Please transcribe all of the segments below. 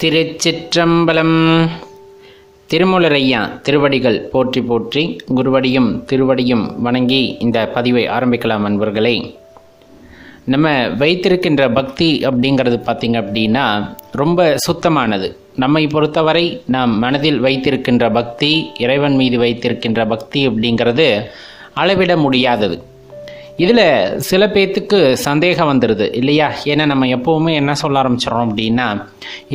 திருச்சிற்றம்பலம். திருமூலரையா திருவடிகள் போற்றி போற்றி குருவடியும் திருவடியும் வணங்கி இந்த பதிவை ஆரம்பிக்கலாம் அன்பர்களே. நம்ம வைத்திருக்கின்ற பக்தி அப்படிங்கிறது பார்த்திங்க அப்படின்னா ரொம்ப சுத்தமானது. நம்மை பொறுத்தவரை நாம் மனதில் வைத்திருக்கின்ற பக்தி இறைவன் மீது வைத்திருக்கின்ற பக்தி அப்படிங்கிறது அளவிட முடியாதது. இதில் சில பேர்த்துக்கு சந்தேகம் வந்துடுது இல்லையா? ஏன்னா நம்ம எப்போவுமே என்ன சொல்ல ஆரம்பிச்சிடறோம் அப்படின்னா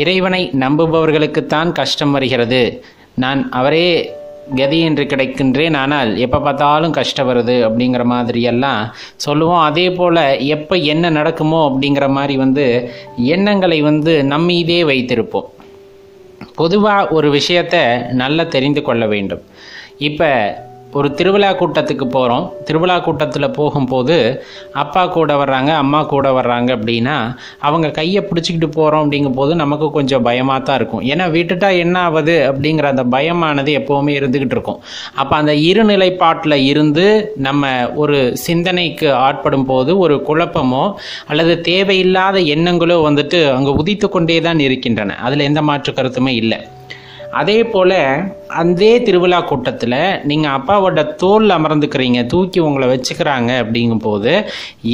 இறைவனை நம்புபவர்களுக்குத்தான் கஷ்டம் வருகிறது. நான் அவரே கதி என்று கிடைக்கின்றேன் ஆனால் எப்போ பார்த்தாலும் கஷ்டம் வருது அப்படிங்கிற மாதிரியெல்லாம் சொல்லுவோம். அதே போல் எப்போ என்ன நடக்குமோ அப்படிங்கிற மாதிரி வந்து எண்ணங்களை வந்து நம்மீதே வைத்திருப்போம். பொதுவாக ஒரு விஷயத்தை நல்லா தெரிந்து கொள்ள வேண்டும். இப்போ ஒரு திருவிழா கூட்டத்துக்கு போகிறோம் திருவிழா கூட்டத்தில் போகும்போது அப்பா கூட வர்றாங்க அம்மா கூட வர்றாங்க அப்படின்னா அவங்க கையை பிடிச்சிக்கிட்டு போகிறோம் அப்படிங்கும் போது நமக்கு கொஞ்சம் பயமாக தான் இருக்கும். ஏன்னா விட்டுட்டா என்ன ஆகுது அப்படிங்கிற அந்த பயமானது எப்போவுமே இருந்துக்கிட்டு இருக்கும். அப்போ அந்த இருநிலைப்பாட்டில் இருந்து நம்ம ஒரு சிந்தனைக்கு ஆட்படும் போது ஒரு குழப்பமோ அல்லது தேவையில்லாத எண்ணங்களோ வந்துட்டு அங்கே உதித்து கொண்டே தான் இருக்கின்றன. அதில் எந்த மாற்று கருத்துமே இல்லை. அதே போல் அதே திருவிழா கூட்டத்தில் நீங்கள் அப்பாவோட தோல் அமர்ந்துக்கிறீங்க தூக்கி உங்களை வச்சுக்கிறாங்க அப்படிங்கும்போது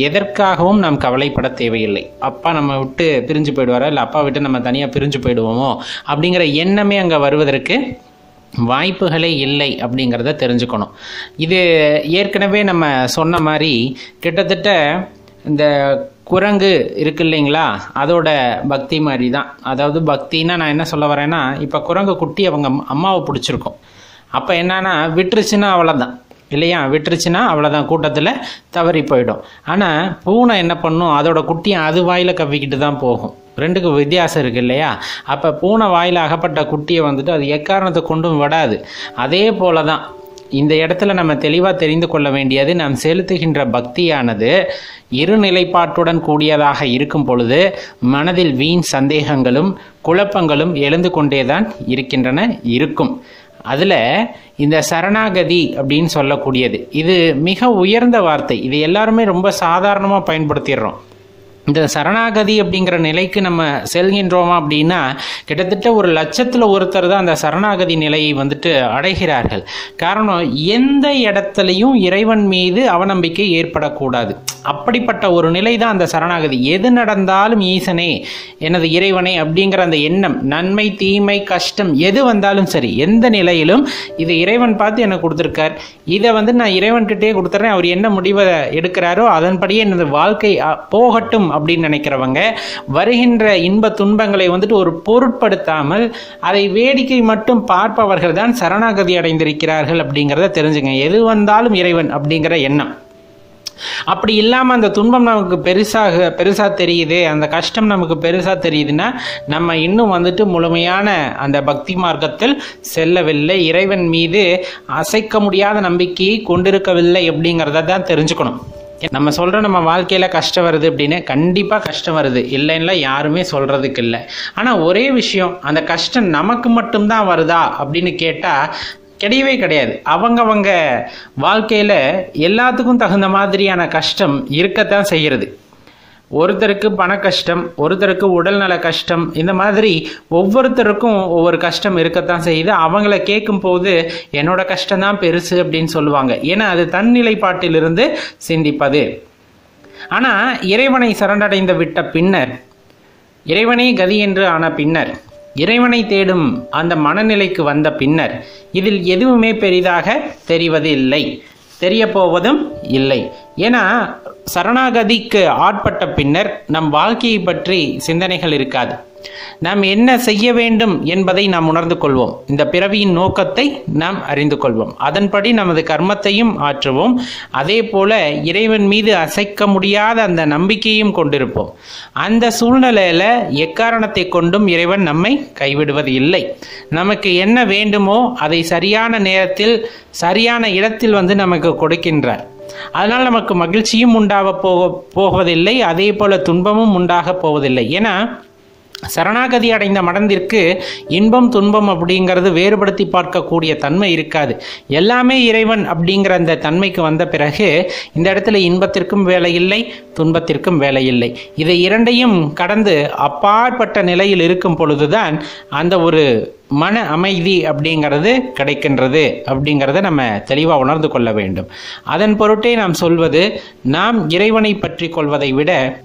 எதற்காகவும் நாம் கவலைப்பட தேவையில்லை. அப்பா நம்ம விட்டு பிரிஞ்சு போயிடுவாரா? இல்லை அப்பா விட்டு நம்ம தனியாக பிரிஞ்சு போயிடுவோமோ? அப்படிங்கிற எண்ணமே அங்கே வருவதற்கு வாய்ப்புகளே இல்லை அப்படிங்கிறத தெரிஞ்சுக்கணும். இது ஏற்கனவே நம்ம சொன்ன மாதிரி கிட்டத்தட்ட இந்த குரங்கு இருக்கு இல்லைங்களா? அதோட பக்தி மாதிரி தான் அதாவது பக்தின்னா நான் என்ன சொல்ல வரேன்னா இப்போ குரங்கு குட்டி அவங்க அம்மாவை பிடிச்சிருக்கோம். அப்போ என்னன்னா விட்டுருச்சுன்னா அவ்வளோதான் இல்லையா? விட்டுருச்சுன்னா அவ்வளோதான் கூட்டத்தில் தவறி போயிடும். ஆனால் பூனை என்ன பண்ணும்? அதோட குட்டியை அது வாயில் கவ்விக்கிட்டு தான் போகும். ரெண்டுக்கு வித்தியாசம் இருக்குது இல்லையா? அப்போ பூனை வாயில் அகப்பட்ட குட்டியை வந்துட்டு அது எக்காரணத்தை கொண்டும் விடாது. அதே போல தான் இந்த இடத்துல நம்ம தெளிவாக தெரிந்து கொள்ள வேண்டியது நாம் செலுத்துகின்ற பக்தியானது இருநிலைப்பாட்டுடன் கூடியதாக இருக்கும் பொழுது மனதில் வீண் சந்தேகங்களும் குழப்பங்களும் எழுந்து கொண்டேதான் இருக்கின்றன இருக்கும். அதில் இந்த சரணாகதி அப்படின்னு சொல்லக்கூடியது. இது மிக உயர்ந்த வார்த்தை. இது எல்லாருமே ரொம்ப சாதாரணமாக பயன்படுத்திடுறோம். இந்த சரணாகதி அப்படிங்கிற நிலைக்கு நம்ம செல்கின்றோமா அப்படின்னா கிட்டத்தட்ட ஒரு லட்சத்தில் ஒருத்தர் தான் அந்த சரணாகதி நிலையை வந்துட்டு அடைகிறார்கள். காரணம் எந்த இடத்துலையும் இறைவன் மீது அவநம்பிக்கை ஏற்படக்கூடாது. அப்படிப்பட்ட ஒரு நிலை தான் அந்த சரணாகதி. எது நடந்தாலும் ஈசனே எனது இறைவனே அப்படிங்கிற அந்த எண்ணம் நன்மை தீமை கஷ்டம் எது வந்தாலும் சரி எந்த நிலையிலும் இது இறைவன் பார்த்து எனக்கு கொடுத்துருக்கார். இதை வந்து நான் இறைவன்கிட்டே கொடுத்துட்றேன் அவர் என்ன முடிவை எடுக்கிறாரோ அதன்படியே எனது வாழ்க்கை போகட்டும் அப்படின்னு நினைக்கிறவங்க வருகின்ற இன்ப துன்பங்களை வந்துட்டு ஒரு பொருட்படுத்தாமல் அதை வேடிக்கை மட்டும் பார்ப்பவர்கள் தான் சரணாகதி அடைந்திருக்கிறார்கள் அப்படிங்கிறத தெரிஞ்சுங்க. எது வந்தாலும் இறைவன் அப்படிங்கிற எண்ணம். அப்படி இல்லாமல் அந்த துன்பம் நமக்கு பெருசாக பெருசாக தெரியுது அந்த கஷ்டம் நமக்கு பெருசாக தெரியுதுன்னா நம்ம இன்னும் வந்துட்டு முழுமையான அந்த பக்தி மார்க்கத்தில் செல்லவில்லை. இறைவன் மீது அசைக்க முடியாத நம்பிக்கையை கொண்டிருக்கவில்லை அப்படிங்கிறத தான் தெரிஞ்சுக்கணும். நம்ம சொல்கிறோம் நம்ம வாழ்க்கையில் கஷ்டம் வருது அப்படின்னு கண்டிப்பாக கஷ்டம் வருது. இல்லைன்னா யாருமே சொல்கிறதுக்கு இல்லை. ஆனால் ஒரே விஷயம் அந்த கஷ்டம் நமக்கு மட்டும்தான் வருதா அப்படின்னு கேட்டால் கிடையவே கிடையாது. அவங்கவங்க வாழ்க்கையில் எல்லாத்துக்கும் தகுந்த மாதிரியான கஷ்டம் இருக்கத்தான் செய்கிறது. ஒருத்தருக்கு பண கஷ்டம் ஒருத்தருக்கு உடல்நல கஷ்டம் இந்த மாதிரி ஒவ்வொருத்தருக்கும் ஒவ்வொரு கஷ்டம் இருக்கத்தான் செய்யுது. அவங்கள கேட்கும் போது என்னோட கஷ்டம் தான் பெருசு அப்படின்னு சொல்லுவாங்க. ஏன்னா அது தன்னிலைப்பாட்டிலிருந்து சிந்திப்பது. ஆனால் இறைவனை சரணடைந்து விட்ட பின்னர் இறைவனே கதி என்று ஆன பின்னர் இறைவனை தேடும் அந்த மனநிலைக்கு வந்த பின்னர் இதில் எதுவுமே பெரிதாக தெரிவது இல்லை தெரிய போவதும் இல்லை. ஏன்னா சரணாகதிக்கு ஆட்பட்ட பின்னர் நம் வாழ்க்கையை பற்றி சிந்தனைகள் இருக்காது. நாம் என்ன செய்ய வேண்டும் என்பதை நாம் உணர்ந்து கொள்வோம். இந்த பிறவியின் நோக்கத்தை நாம் அறிந்து கொள்வோம். அதன்படி நமது கர்மத்தையும் ஆற்றுவோம். அதே போல இறைவன் மீது அசைக்க முடியாத அந்த நம்பிக்கையும் கொண்டிருப்போம். அந்த சூழ்நிலையில எக்காரணத்தை கொண்டும் இறைவன் நம்மை கைவிடுவது இல்லை. நமக்கு என்ன வேண்டுமோ அதை சரியான நேரத்தில் சரியான இடத்தில் வந்து நமக்கு கொடுக்கின்றார். அதனால் நமக்கு மகிழ்ச்சியும் உண்டாக போக போவதில்லை அதே போல துன்பமும் உண்டாக போவதில்லை. ஏன்னா சரணாகதி அடைந்த மடந்திற்கு இன்பம் துன்பம் அப்படிங்கிறது வேறுபடுத்தி பார்க்கக்கூடிய தன்மை இருக்காது. எல்லாமே இறைவன் அப்படிங்கிற அந்த தன்மைக்கு வந்த பிறகு இந்த இடத்துல இன்பத்திற்கும் வேலை இல்லை துன்பத்திற்கும் வேலை இல்லை இதை இரண்டையும் கடந்து அப்பாற்பட்ட நிலையில் இருக்கும் பொழுதுதான் அந்த ஒரு மன அமைதி அப்படிங்கிறது கிடைக்கின்றது அப்படிங்கிறத நம்ம தெளிவாக உணர்ந்து கொள்ள வேண்டும். அதன் பொருட்டே நாம் சொல்வது நாம் இறைவனை பற்றி கொள்வதை விட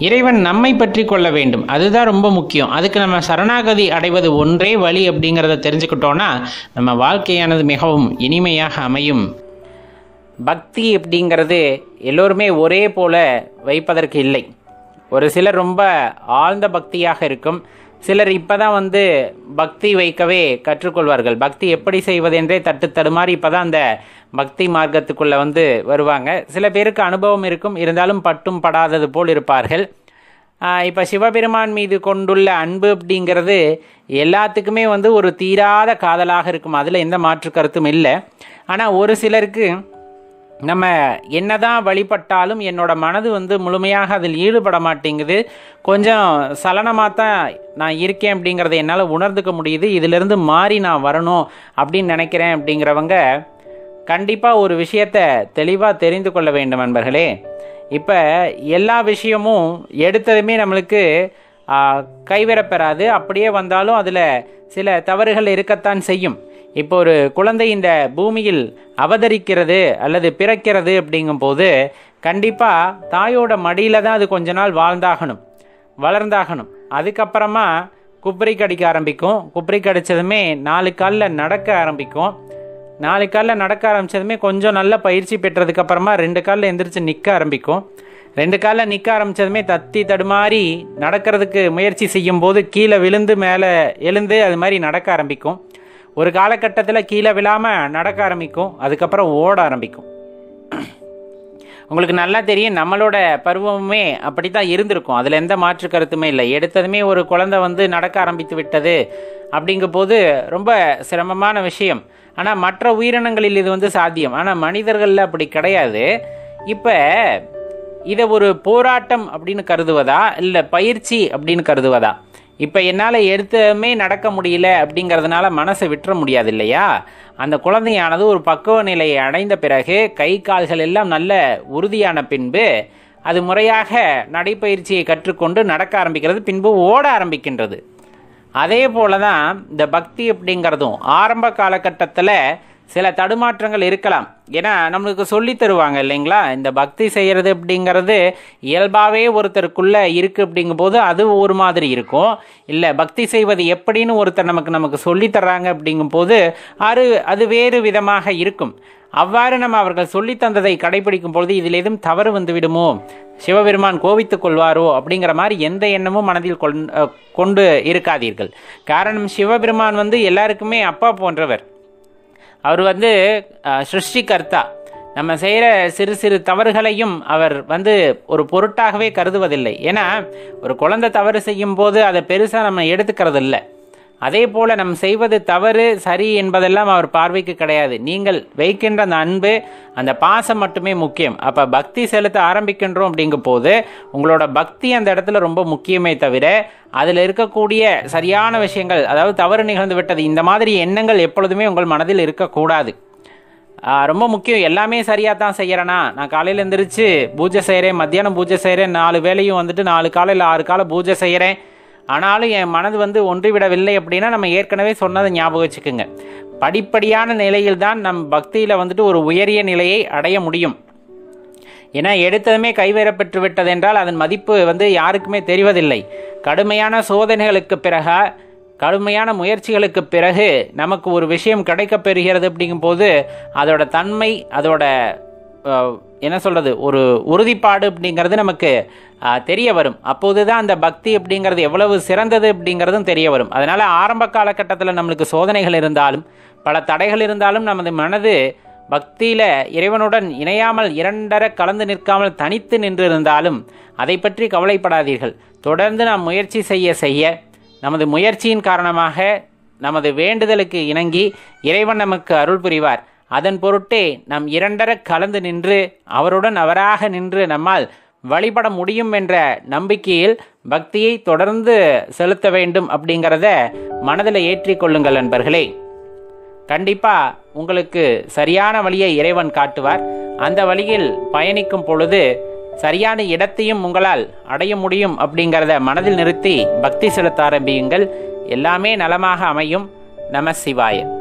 இறைவன் நம்மை பற்றி கொள்ள வேண்டும். அதுதான் ரொம்ப முக்கியம். அதுக்கு நம்ம சரணாகதி அடைவது ஒன்றே வழி அப்படிங்கிறத தெரிஞ்சுக்கிட்டோன்னா நம்ம வாழ்க்கையானது மிகவும் இனிமையாக அமையும். பக்தி அப்படிங்கிறது எல்லோருமே ஒரே போல வைப்பதற்கு இல்லை. ஒரு சிலர் ரொம்ப ஆழ்ந்த பக்தியாக இருக்கும். சிலர் இப்போ தான் வந்து பக்தி வைக்கவே கற்றுக்கொள்வார்கள். பக்தி எப்படி செய்வதென்றே தட்டு தடுமாறி இப்போ தான் அந்த பக்தி மார்க்கத்துக்குள்ளே வந்து வருவாங்க. சில பேருக்கு அனுபவம் இருக்கும். இருந்தாலும் பட்டும் படாதது போல் இருப்பார்கள். இப்போ சிவபெருமான் மீது கொண்டுள்ள அன்பு அப்படிங்கிறது எல்லாத்துக்குமே வந்து ஒரு தீராத காதலாக இருக்கும். அதில் எந்த மாற்று கருத்தும் இல்லை. ஆனால் ஒரு சிலருக்கு நம்ம என்னதான் வழிபட்டாலும் என்னோட மனது வந்து முழுமையாக அதில் ஈடுபட மாட்டேங்குது. கொஞ்சம் சலனமாக தான் நான் இருக்கேன் அப்படிங்கிறத என்னால் உணர்ந்துக்க முடியுது. இதிலிருந்து மாறி நான் வரணும் அப்படின்னு நினைக்கிறேன் அப்படிங்கிறவங்க கண்டிப்பாக ஒரு விஷயத்தை தெளிவாக தெரிந்து கொள்ள வேண்டும் நண்பர்களே. இப்போ எல்லா விஷயமும் எடுத்ததுமே நம்மளுக்கு ஆ, கைவரப்பெறாது அப்படியே வந்தாலும் அதில் சில தவறுகள் இருக்கத்தான் செய்யும். இப்போ ஒரு குழந்தை இந்த பூமியில் அவதரிக்கிறது அல்லது பிறக்கிறது அப்படிங்கும்போது கண்டிப்பாக தாயோட மடியில் தான் அது கொஞ்ச நாள் வாழ்ந்தாகணும் வளர்ந்தாகணும். அதுக்கப்புறமா குப்பரி கடிக்க ஆரம்பிக்கும். குப்பரி கடிச்சதுமே நாலு காலில் நடக்க ஆரம்பிக்கும். நாலு காலில் நடக்க ஆரம்பிச்சதுமே கொஞ்சம் நல்ல பயிற்சி பெற்றதுக்கப்புறமா ரெண்டு காலில் எந்திரிச்சு நிற்க ஆரம்பிக்கும். ரெண்டு காலில் நிற்க ஆரம்பிச்சதுமே தத்தி தடுமாறி நடக்கிறதுக்கு முயற்சி செய்யும் போது கீழே விழுந்து மேலே எழுந்து அது மாதிரி நடக்க ஆரம்பிக்கும். ஒரு காலகட்டத்தில் கீழே விழாமல் நடக்க ஆரம்பிக்கும் அதுக்கப்புறம் ஓட ஆரம்பிக்கும். உங்களுக்கு நல்லா தெரியும் நம்மளோட பருவமுமே அப்படி தான் இருந்திருக்கும். அதில் எந்த மாற்று கருத்துமே இல்லை. எடுத்ததுமே ஒரு குழந்தை வந்து நடக்க ஆரம்பித்து விட்டது அப்படிங்கும் போது ரொம்ப சிரமமான விஷயம். ஆனால் மற்ற உயிரினங்களில் இது வந்து சாத்தியம். ஆனால் மனிதர்களில் அப்படி கிடையாது. இப்போ இதை ஒரு போராட்டம் அப்படின்னு கருதுவதா? இல்லை பயிற்சி அப்படின்னு கருதுவதா? இப்போ என்னால் எடுத்ததுமே நடக்க முடியல அப்படிங்கிறதுனால மனசை விட்டுற முடியாது இல்லையா அந்த குழந்தையானது ஒரு பக்குவ நிலையை அடைந்த பிறகு கை கால்கள் எல்லாம் நல்ல உறுதியான பின்பு அது முறையாக நடைப்பயிற்சியை கற்றுக்கொண்டு நடக்க ஆரம்பிக்கிறது பின்பு ஓட ஆரம்பிக்கின்றது. அதே போல தான் இந்த பக்தி அப்படிங்கிறதும் ஆரம்ப காலகட்டத்தில் சில தடுமாற்றங்கள் இருக்கலாம். ஏன்னா நம்மளுக்கு சொல்லி தருவாங்க இல்லைங்களா? இந்த பக்தி செய்கிறது அப்படிங்கிறது இயல்பாகவே ஒருத்தருக்குள்ளே இருக்குது அப்படிங்கும்போது அது ஒரு மாதிரி இருக்கும். இல்லை பக்தி செய்வது எப்படின்னு ஒருத்தர் நமக்கு நமக்கு சொல்லித்தர்றாங்க அப்படிங்கும்போது அது அது வேறு விதமாக இருக்கும். அவ்வாறு நம்ம அவர்கள் சொல்லி தந்ததை கடைபிடிக்கும் பொழுது இதில் எதுவும் தவறு வந்துவிடுமோ சிவபெருமான் கோவித்துக் கொள்வாரோ? அப்படிங்கிற மாதிரி எந்த எண்ணமும் மனதில் கொண் கொண்டு இருக்காதீர்கள். காரணம் சிவபெருமான் வந்து எல்லாருக்குமே அப்பா போன்றவர். அவர் வந்து சிருஷ்டிகர்த்தா. நம்ம செய்கிற சிறு சிறு தவறுகளையும் அவர் வந்து ஒரு பொருட்டாகவே கருதுவதில்லை. ஏன்னா ஒரு குழந்தை தவறு செய்யும் போது அதை பெருசாக நம்ம எடுத்துக்கிறது இல்லை அதே போல் நம் செய்வது தவறு சரி என்பதெல்லாம் அவர் பார்வைக்கு கிடையாது. நீங்கள் வைக்கின்ற அந்த அன்பு அந்த பாசம் மட்டுமே முக்கியம். அப்போ பக்தி செலுத்த ஆரம்பிக்கின்றோம் அப்படிங்கும் போது உங்களோட பக்தி அந்த இடத்துல ரொம்ப முக்கியமே தவிர அதில் இருக்கக்கூடிய சரியான விஷயங்கள் அதாவது தவறு நிகழ்ந்து விட்டது இந்த மாதிரி எண்ணங்கள் எப்பொழுதுமே உங்கள் மனதில் இருக்கக்கூடாது. ரொம்ப முக்கியம். எல்லாமே சரியாக தான் செய்கிறேனா நான் காலையில் எந்திரிச்சு பூஜை செய்கிறேன் மத்தியானம் பூஜை செய்கிறேன் நாலு வேலையும் வந்துட்டு நாலு காலையில் ஆறு காலை பூஜை செய்கிறேன் ஆனாலும் என் மனது வந்து ஒன்றிவிடவில்லை அப்படின்னா நம்ம ஏற்கனவே சொன்னதை ஞாபகம் வச்சுக்கோங்க. படிப்படியான நிலையில் தான் நம் பக்தியில் வந்துட்டு ஒரு உயரிய நிலையை அடைய முடியும். ஏன்னா எடுத்ததுமே கைவேறப்பெற்று விட்டது என்றால் அதன் மதிப்பு வந்து யாருக்குமே தெரிவதில்லை. கடுமையான சோதனைகளுக்கு பிறகு கடுமையான முயற்சிகளுக்கு பிறகு நமக்கு ஒரு விஷயம் கிடைக்கப்பெறுகிறது அப்படிங்கும்போது அதோட தன்மை அதோட என்ன சொல்கிறது ஒரு உறுதிப்பாடு அப்படிங்கிறது நமக்கு தெரிய வரும். அப்போது தான் அந்த பக்தி அப்படிங்கிறது எவ்வளவு சிறந்தது அப்படிங்கிறதும் தெரிய வரும். அதனால் ஆரம்ப காலகட்டத்தில் நம்மளுக்கு சோதனைகள் இருந்தாலும் பல தடைகள் இருந்தாலும் நமது மனது பக்தியில் இறைவனுடன் இணையாமல் இரண்டர கலந்து நிற்காமல் தனித்து நின்று இருந்தாலும் அதை பற்றி கவலைப்படாதீர்கள். தொடர்ந்து நாம் முயற்சி செய்ய செய்ய நமது முயற்சியின் காரணமாக நமது வேண்டுதலுக்கு இணங்கி இறைவன் நமக்கு அருள் புரிவார். அதன் பொருட்டே நம் இரண்டர கலந்து நின்று அவருடன் அவராக நின்று நம்மால் வழிபட முடியும் என்ற நம்பிக்கையில் பக்தியை தொடர்ந்து செலுத்த வேண்டும் அப்படிங்கிறத மனதில் ஏற்றிக்கொள்ளுங்கள் நண்பர்களே. கண்டிப்பாக உங்களுக்கு சரியான வழியை இறைவன் காட்டுவார். அந்த வழியில் பயணிக்கும் பொழுது சரியான இடத்தையும் உங்களால் அடைய முடியும் அப்படிங்கிறத மனதில் நிறுத்தி பக்தி செலுத்த ஆரம்பியுங்கள். எல்லாமே நலமாக அமையும். நம சிவாயன்